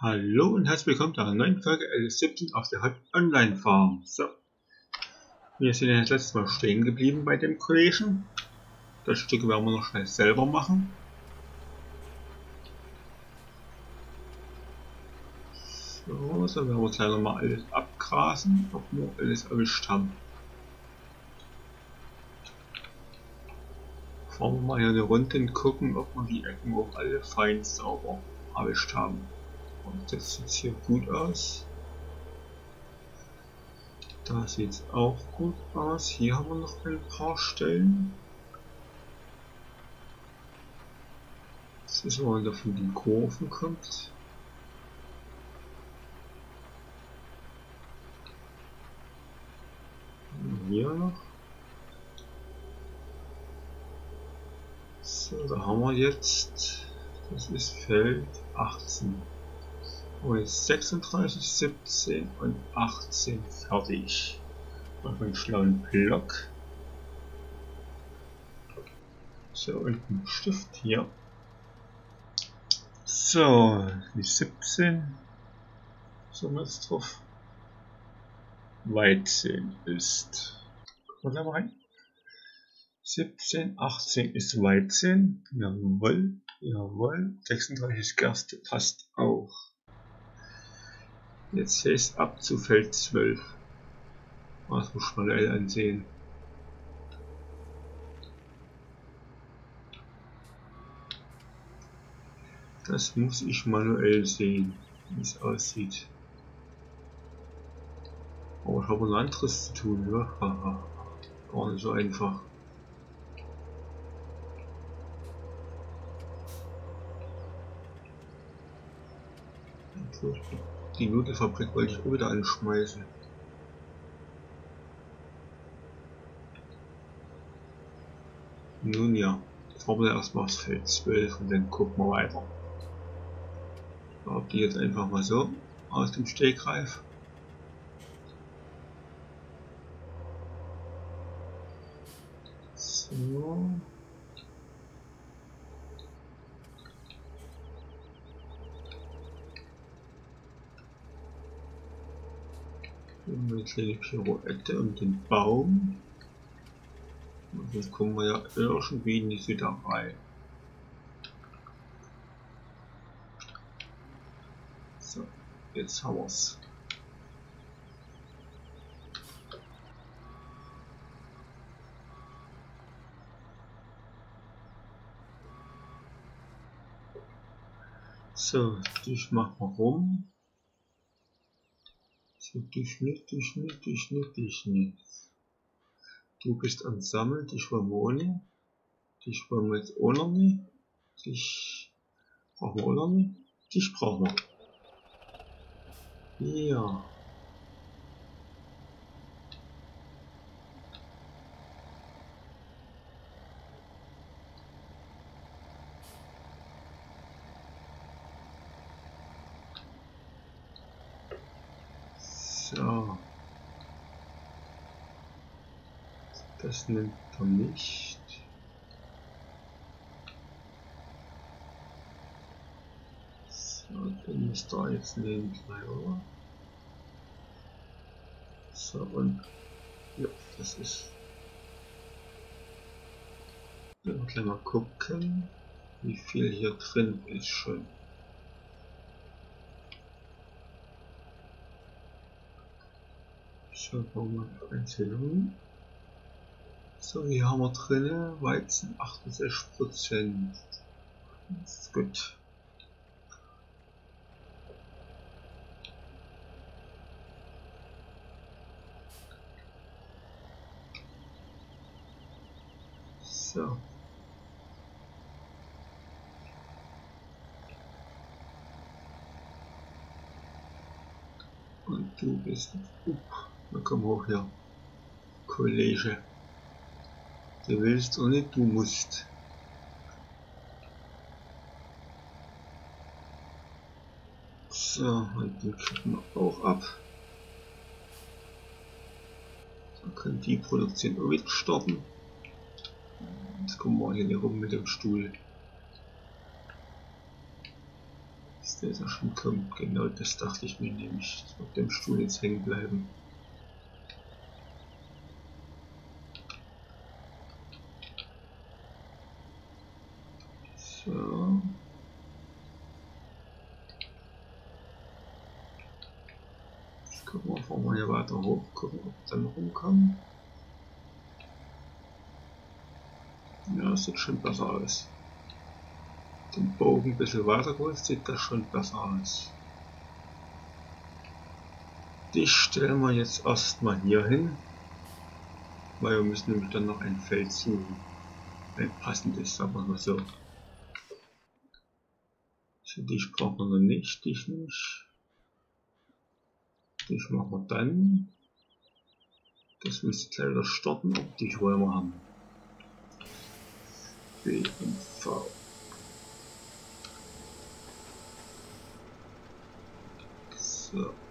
Hallo und herzlich willkommen zu einer neuen Folge L17 auf der Hot Online Farm. So, wir sind ja das letzte Mal stehen geblieben bei dem Kollegen. Das Stück werden wir noch schnell selber machen. So, so werden wir gleich nochmal alles abgrasen, ob wir alles erwischt haben. Fahren wir mal hier eine Runde und gucken, ob wir die Ecken auch alle fein sauber erwischt haben. Das sieht hier gut aus. Da sieht es auch gut aus. Hier haben wir noch ein paar Stellen. Das ist, man davon die Kurven kommt. Hier noch. So, da haben wir jetzt, das ist Feld 18. Und jetzt 36, 17 und 18 fertig. Auf einen schlauen Block. So, und ein Stift hier. So, die 17. So, wir jetzt drauf. Weizen ist. Wir mal rein. 17, 18 ist Weizen. Jawohl, jawohl. 36 Gerste passt auch. Jetzt ist ab zu Feld 12. Das muss man manuell ansehen. Das muss ich manuell sehen, wie es aussieht. Aber ich habe ein anderes zu tun, ja? Haha. Gar nicht so einfach. Die Möbelfabrik wollte ich auch wieder anschmeißen. Nun ja, wir erstmal das Feld 12 und dann gucken wir weiter. Ob die jetzt einfach mal so aus dem Stegreif. So. Eine kleine Pirouette um den Baum. Und jetzt kommen wir ja irgendwie nicht wieder rein. So, jetzt haben wir es. So, ich mach mal rum. Nicht, dich nicht, dich nicht. Du bist am Sammeln, dich wollen wir ohne. Dich wollen noch nicht. Dich brauchen wir nicht. Dich brauchen wir. Ja. So. Das nimmt er nicht. So, den müsste er jetzt nehmen oder? So, und ja, das ist. Wir gleich mal gucken, wie viel hier drin ist schon. Schauen wir mal Einstellungen. So, hier haben wir drin Weizen 68%. Das ist gut. So. Und du bist. Up. Na komm hoch hier. Kollege. Du willst und nicht, du musst. So, und den kippen wir auch ab. Dann kann die Produktion auch wieder starten. Jetzt kommen wir hier rum mit dem Stuhl. Ist der schon kommt? Genau das dachte ich mir nämlich. Auf dem Stuhl jetzt hängen bleiben. So. Jetzt gucken wir, fahren wir hier weiter hoch, gucken, ob wir dann rumkommen. Ja, das sieht schon besser aus. Den Bogen ein bisschen weiter geholt, sieht das schon besser aus. Die stellen wir jetzt erstmal hier hin, weil wir müssen nämlich dann noch ein Feld suchen. Ein passendes, sagen wir mal so. Dich brauchen wir nicht, dich nicht. Dich machen wir dann. Das müsste leider starten, ob dich wollen wir haben. B und V. So.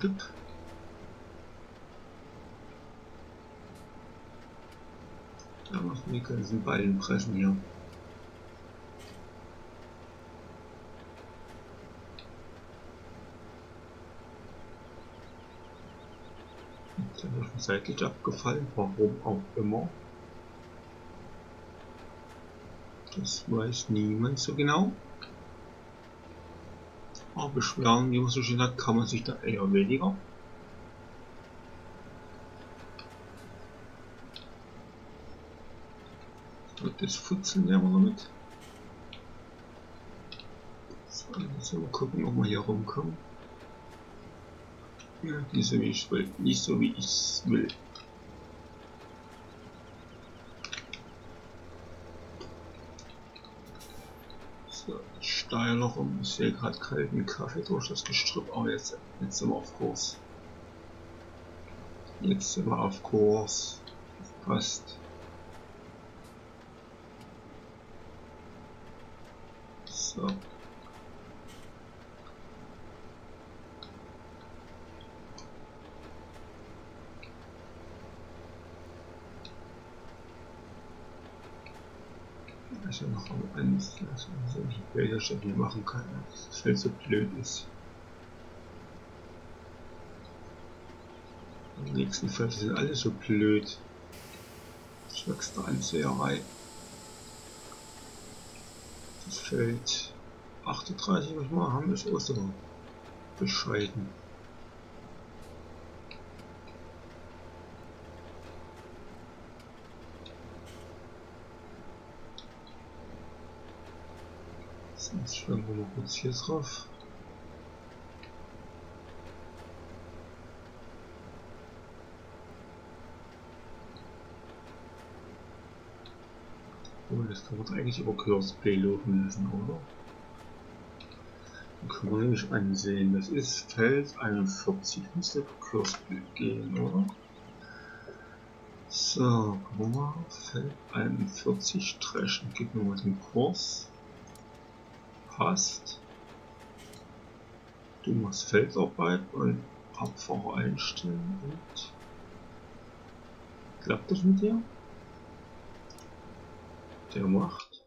Da wir die ganzen Ballen pressen hier. Der ist seitlich abgefallen, warum auch immer. Das weiß niemand so genau. Aber beschweren, wie man so schön sagt, kann man sich da eher weniger. Das Futzen nehmen wir damit. So, jetzt mal gucken, ob wir hier rumkommen. Ja, nicht so wie ich will. Nicht so wie ich will. So, steiler rum. Ich sehe gerade kalten Kaffee durch das Gestrüpp, aber jetzt, jetzt sind wir auf Kurs. Jetzt sind wir auf Kurs. Passt. So. Also noch eins, also solche Bilder stabil machen kann, das Feld so blöd ist. Die nächsten Felder sind alle so blöd. Schwächste Anseherei. Das Feld 38, was wir haben, ist so bescheiden. Jetzt schreiben wir kurz hier drauf. Oh, das kann man eigentlich über Curseplay laufen lassen, oder? Dann können wir nämlich ansehen. Das ist Feld 41. Müsste über Curseplay gehen, oder? So, gucken wir mal. Feld 41 Treschen. Gib mir mal den Kurs passt. Du machst Feldarbeit und Abfahrer einstellen und klappt das mit dir? Der macht.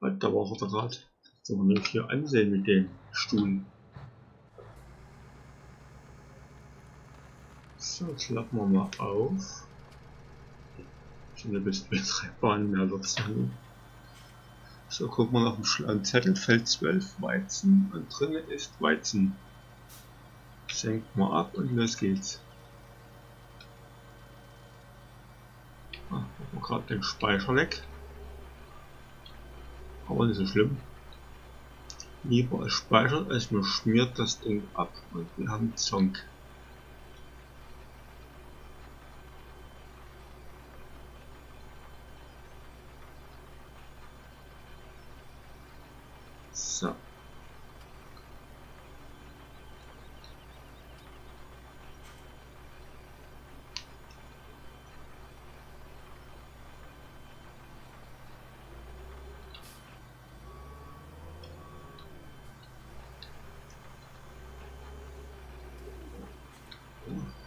Da war er gerade. So, wir nämlich hier ansehen mit dem Stuhl. So, klappen wir mal auf. Schon ein bisschen drei Bahnen mehr wird's dann. So, gucken wir nach dem Zettel, Feld 12, Weizen und drinnen ist Weizen. Senken wir ab und los geht's. Ah, gerade den Speicher weg. Aber nicht so schlimm. Lieber als Speicher, als man schmiert das Ding ab und wir haben Zonk. So.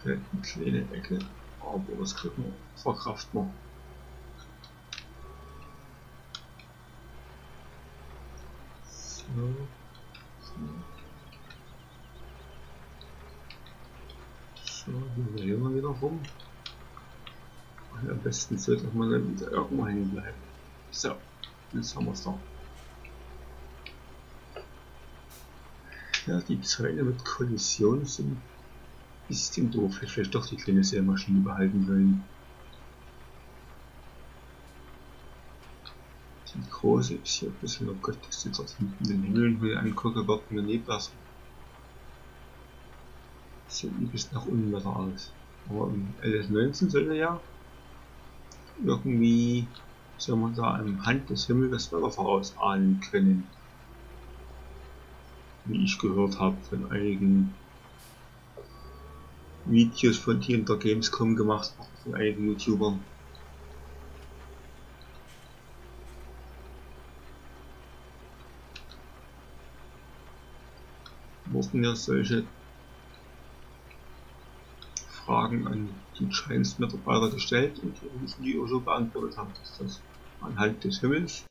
Vielleicht eine Ecke, aber das kriegt man, verkraft man. So. So. So, hier gehen wir wieder rum. Und am besten so, dass man dann wieder irgendwo hängen bleibt. So, jetzt haben wir es da. Ja, die Zäune mit Kollision sind bisschen doof. Hätte vielleicht doch die kleine Sämaschine behalten sollen. Die große ist hier ein bisschen, oh Gott, das sieht dort hinten den Himmel angucke, wird mir nie besser. Sieht ein bisschen nach unten besser aus. Aber im LS19 sollte ja irgendwie, soll man da anhand des Himmels das Wetter vorausahnen können wie ich gehört habe von einigen Videos von die in der Gamescom gemacht von einigen YouTubern. Wurden ja solche Fragen an die Giants-Mitarbeiter gestellt und die auch so beantwortet haben, dass das anhand des Himmels,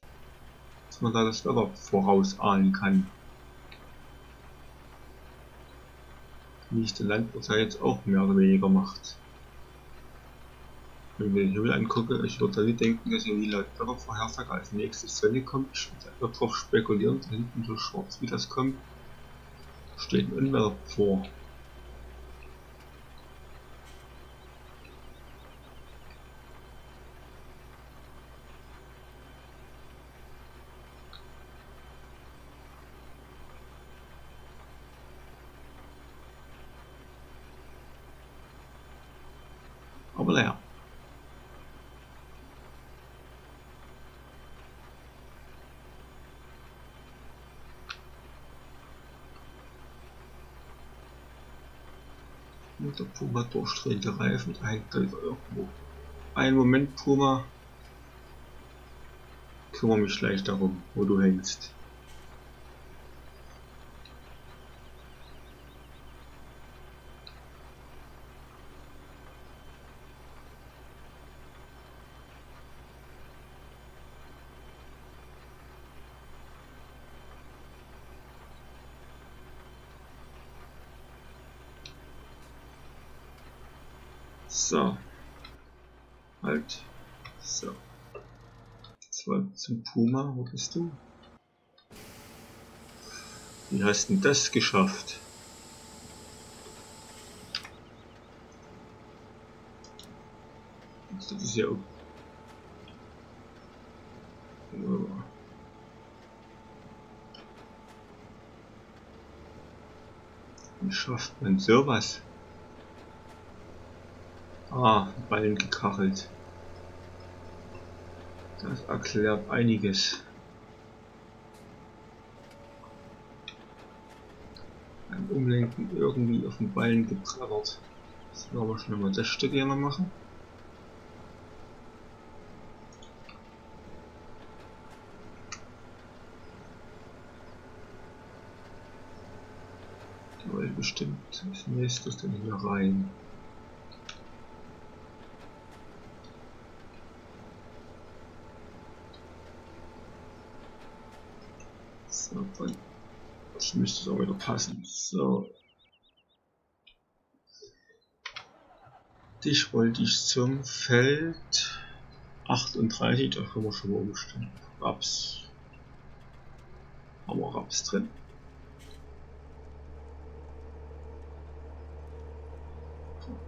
dass man da das Wetter vorausahnen kann. Wie es der Landwirtschaft jetzt auch mehr oder weniger macht. Wenn ich den Himmel angucke, ich würde nicht denken, dass hier wie laut Wettervorhersage als nächstes Sonne kommt. Ich würde darauf spekulieren, hinten so schwarz wie das kommt, steht ein Unwetter vor. Aber naja. Und der Puma durchdrehende Reifen, hängt da irgendwo. Einen Moment, Puma. Kümmere mich gleich darum, wo du hängst. So. Halt. So. Das war zum Puma. Wo bist du? Wie hast du das geschafft? Das ist ja... Wie schafft man sowas? Ah, Ballen gekachelt. Das erklärt einiges. Beim Umlenken irgendwie auf den Ballen gebrettert. Das werden wir schnell mal das Stück hier noch machen. Die wollte bestimmt als nächstes dann hier rein. Das müsste auch wieder passen. So. Dich wollte ich zum Feld 38, da können wir schon mal umstellen. Raps. Haben wir Raps drin.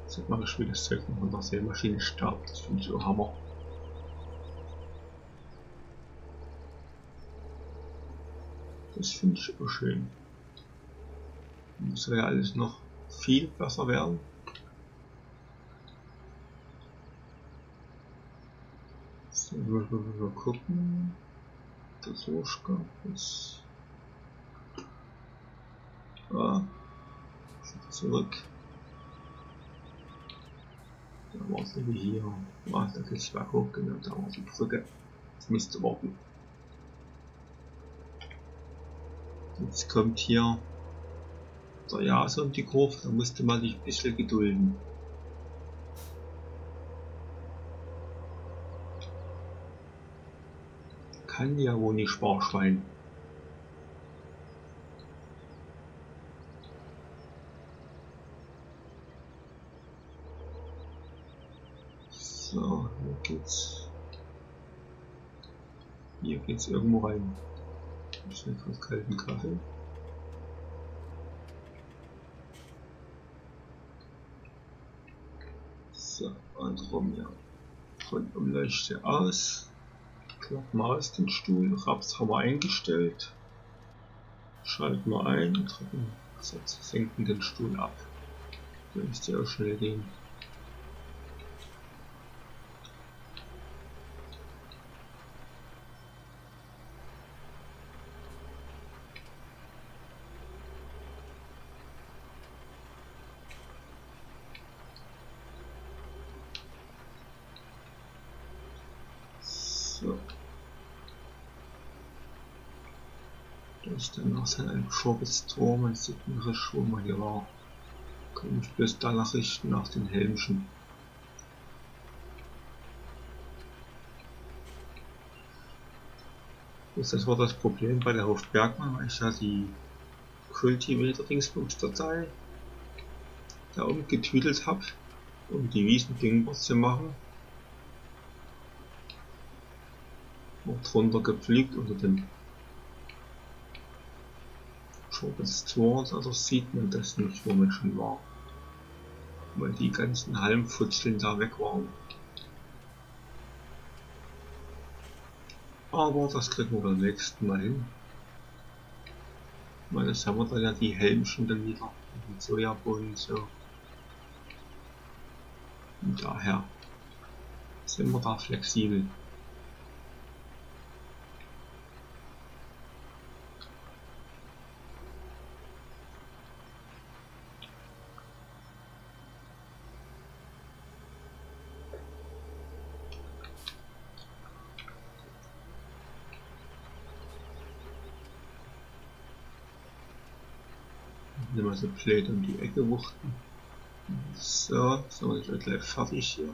Jetzt mache ich wieder das Zeug noch von der Sämaschine stark. Das finde ich so Hammer. Das finde ich auch schön. Soll ja alles noch viel besser werden. So, wir mal gucken. Das Urschka ist. Ah, zurück. Da war es nämlich hier. Ah, da geht's berghoch, genau, da war die Brücke. Das müsste warten. Jetzt kommt hier der Jason um die Kurve, da musste man sich ein bisschen gedulden. Kann ja wohl nicht Sparschwein. So, hier geht's. Hier geht's irgendwo rein. Ich etwas kalten Kaffee. So, und rum, ja. Von Umleuchte aus. Klappen wir aus den Stuhl. Raps haben wir eingestellt. Schalten wir ein und drücken, senken den Stuhl ab. Da müsste ja auch schnell gehen. So. Ist dann noch so ein wo man hier war. Kann ich bloß danach richten, nach den Helmchen. Das war das Problem bei der Hofbergmann, weil ich ja die Cultivator-Dingsbums-Datei da umgetüdelt habe, um die Wiesen dingbar zu machen. noch drunter gepflegt unter dem Schurk des Tors, also sieht man das nicht, wo man schon war. Weil die ganzen Halmfutzeln da weg waren. Aber das kriegen wir beim nächsten Mal hin. Weil das haben wir dann ja die Helmchen dann wieder mit Sojabohnen so. Und daher sind wir da flexibel. Nehmen wir so blöd um die Ecke wuchten. So, so ich bin gleich fertig hier.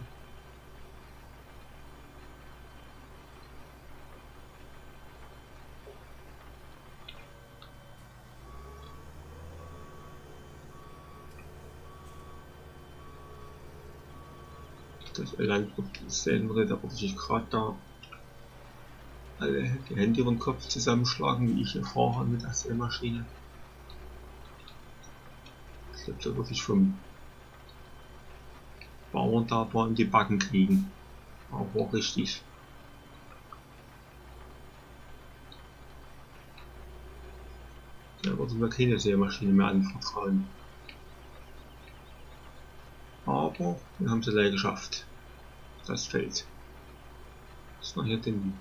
Das Landwirt sehen würde, aber sich gerade da alle die Hände über den Kopf zusammenschlagen, wie ich hier fahre mit der Sämaschine. Ich glaube, da würde ich vom Bauern da in die Backen kriegen. Aber richtig. Da würde mir keine Sämaschine mehr anvertrauen. Aber wir haben es leider geschafft. Das Feld. Das war hier den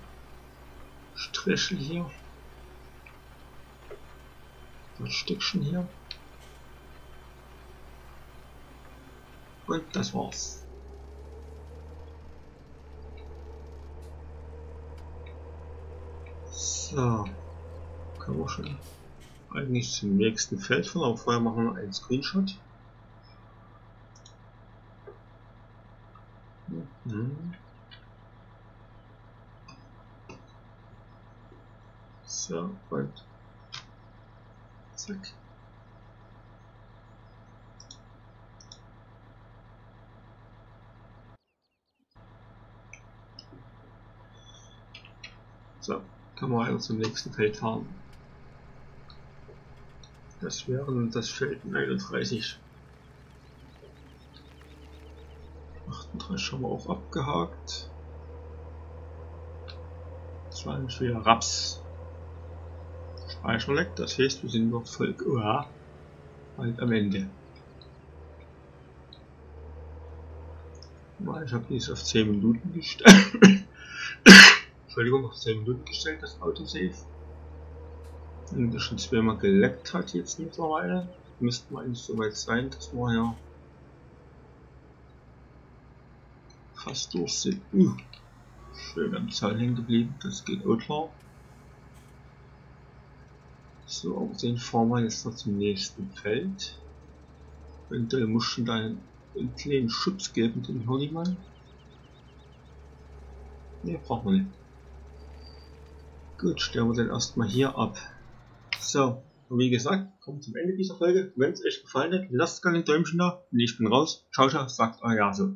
Strichel hier. Das Stückchen hier. Und das war's. So. Können wir schon eigentlich zum nächsten Feld von, aber vorher machen wir einen Screenshot. Mhm. So, und zack. So, kann man weiter zum nächsten Feld fahren. Das wäre nun das Feld 39. 38 haben wir auch abgehakt. 20 Raps. Speicherleck, das heißt, wir sind noch voll ja, bald am Ende. Ich habe dies auf 10 Minuten gestellt. Entschuldigung, auf 10 Minuten gestellt, das Autosave. Und das schon zweimal geleckt hat jetzt mittlerweile. Müsste man eigentlich soweit sein, dass wir ja fast durch sind. Uh, schön am Zahl hängen geblieben, das geht auch klar. So, aber den fahren wir jetzt noch zum nächsten Feld. Und da muss schon da einen kleinen Schubs geben, den Honeymann. Ne, brauchen wir nicht. Gut, stellen wir den erstmal hier ab. So, und wie gesagt, kommt zum Ende dieser Folge. Wenn es euch gefallen hat, lasst gerne ein Däumchen da. Und ich bin raus. Ciao, ciao, sagt euer Yasu.